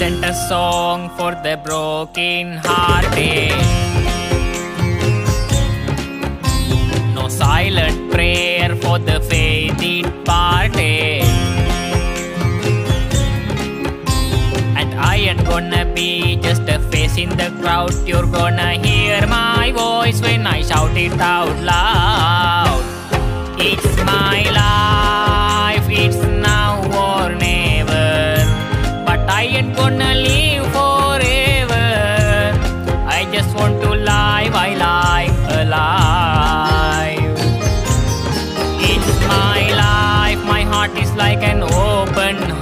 a song for the broken hearted. No silent prayer for the faith departed. And I ain't gonna be just a face in the crowd. You're gonna hear my voice when I shout it out loud. It's my life, want to live, I live alive. In my life, my heart is like an open